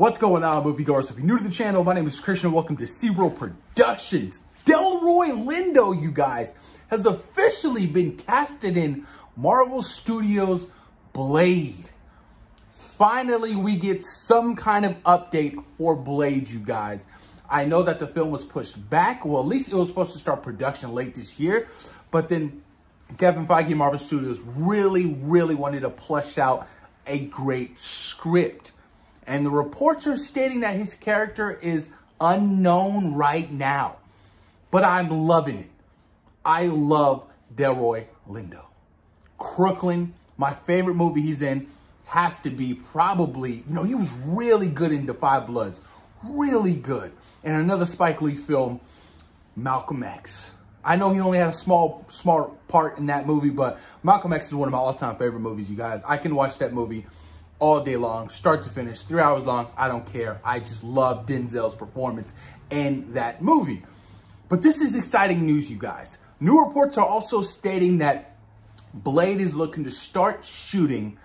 What's going on, moviegoers? If you're new to the channel, my name is Christian and welcome to C-Reel Productions. Delroy Lindo, you guys, has officially been casted in Marvel Studios' Blade. Finally, we get some kind of update for Blade, you guys. I know that the film was pushed back. Well, at least it was supposed to start production late this year. But then Kevin Feige Marvel Studios really, really wanted to plush out a great script. And the reports are stating that his character is unknown right now. But I'm loving it. I love Delroy Lindo. Crooklyn, my favorite movie he's in, has to be probably, you know, he was really good in 5 Bloods. Really good. And another Spike Lee film, Malcolm X. I know he only had a small, small part in that movie, but Malcolm X is one of my all-time favorite movies, you guys. I can watch that movie all day long, start to finish, three hours long. I don't care. I just love Denzel's performance in that movie. But this is exciting news, you guys. New reports are also stating that Blade is looking to start shooting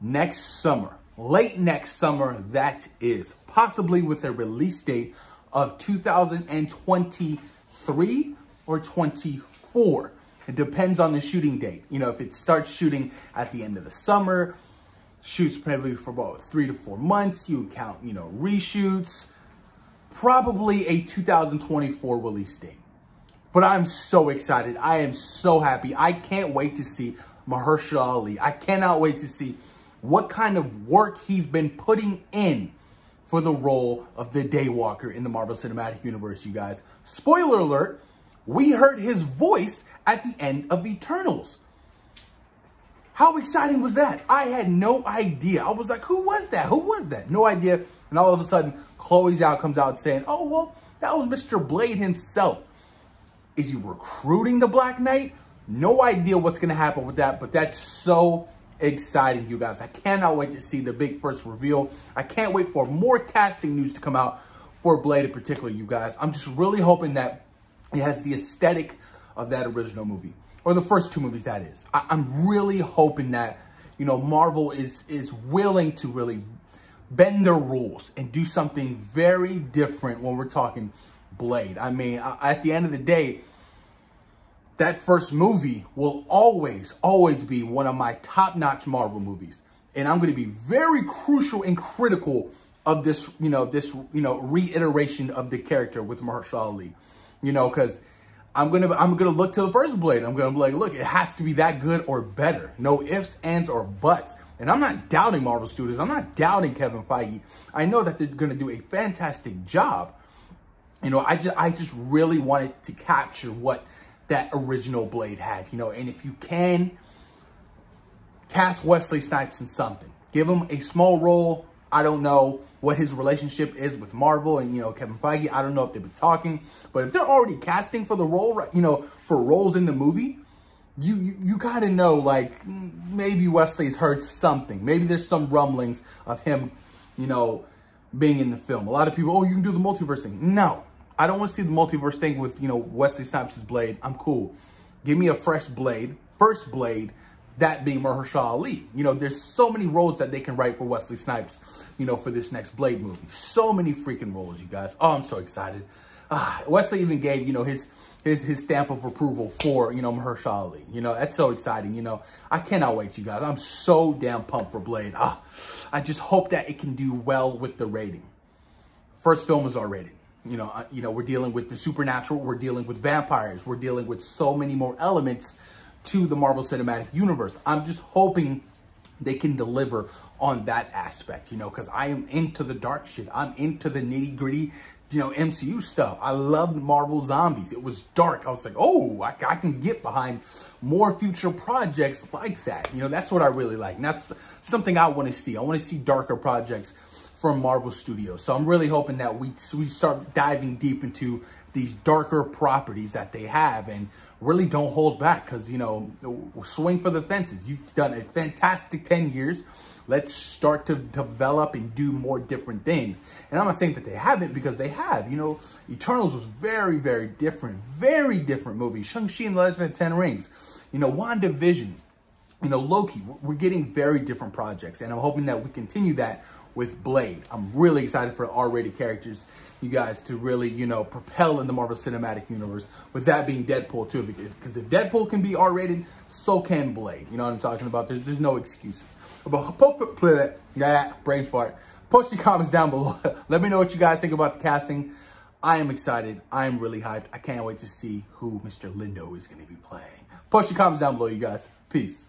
next summer. Late next summer, that is. Possibly with a release date of 2023 or 24. It depends on the shooting date. You know, if it starts shooting at the end of the summer, shoots probably for about three to four months. You count, you know, reshoots, probably a 2024 release date. But I'm so excited. I am so happy. I can't wait to see Mahershala Ali. I cannot wait to see what kind of work he's been putting in for the role of the Daywalker in the Marvel Cinematic Universe, you guys. Spoiler alert, we heard his voice at the end of Eternals. How exciting was that? I had no idea. I was like, who was that? Who was that? No idea. And all of a sudden, Chloe Zhao comes out saying, oh, well, that was Mr. Blade himself. Is he recruiting the Black Knight? No idea what's going to happen with that, but that's so exciting, you guys. I cannot wait to see the big first reveal. I can't wait for more casting news to come out for Blade in particular, you guys. I'm just really hoping that it has the aesthetic of that original movie or the first two movies, that is. I, am really hoping that, you know, Marvel is, is willing to really bend their rules and do something very different when we're talking Blade. I mean, at the end of the day, that first movie will always, always be one of my top-notch Marvel movies. And I'm going to be very crucial and critical of this, you know, this, you know, reiteration of the character with Mahershala Ali. You know, because I'm gonna I'm gonna look to the first blade. I'm gonna be like, look, it has to be that good or better. No ifs, ands, or buts. And I'm not doubting Marvel Studios. I'm not doubting Kevin Feige. I know that they're gonna do a fantastic job. You know, I just I just really wanted to capture what that original Blade had. You know, and if you can cast Wesley Snipes in something, give him a small role, I don't know what his relationship is with Marvel and, you know, Kevin Feige. I don't know if they've been talking, but if they're already casting for the role, you know, for roles in the movie, you, you, you gotta know, like, maybe Wesley's heard something. Maybe there's some rumblings of him, you know, being in the film. A lot of people, oh, you can do the multiverse thing. No, I don't want to see the multiverse thing with, you know, Wesley Snipes' Blade. I'm cool. Give me a fresh Blade, first Blade, that being Mahershala Ali. You know, there's so many roles that they can write for Wesley Snipes, you know, for this next Blade movie. So many freaking roles, you guys. Oh, I'm so excited. Uh, Wesley even gave, you know, his his his stamp of approval for, you know, Mahershala Ali. You know, that's so exciting, you know. I cannot wait, you guys. I'm so damn pumped for Blade. Ah, I just hope that it can do well with the rating. First film is R rated. You know, uh, you know, we're dealing with the supernatural. We're dealing with vampires. We're dealing with so many more elements to the Marvel Cinematic Universe. I'm just hoping they can deliver on that aspect, you know, because I am into the dark shit. I'm into the nitty gritty, you know, MCU stuff. I loved Marvel Zombies. It was dark. I was like, oh, I, I, can get behind more future projects like that. You know, that's what I really like. And that's something I want to see. I want to see darker projects from Marvel Studios. So I'm really hoping that we, we start diving deep into these darker properties that they have and really don't hold back because, you know, swing for the fences. You've done a fantastic 10 years. Let's start to develop and do more different things. And I'm not saying that they haven't because they have. You know, Eternals was very, very different. Very different movie. Shang-Chi and the Legend of Ten Rings. You know, WandaVision you know, Loki, we're getting very different projects, and I'm hoping that we continue that with Blade. I'm really excited for R-rated characters, you guys, to really, you know, propel in the Marvel Cinematic Universe, with that being Deadpool too, because if Deadpool can be R-rated, so can Blade. You know what I'm talking about? There's, there's no excuses. But, yeah, brain fart. Post your comments down below. Let me know what you guys think about the casting. I am excited. I am really hyped. I can't wait to see who Mr. Lindo is going to be playing. Post your comments down below, you guys. Peace.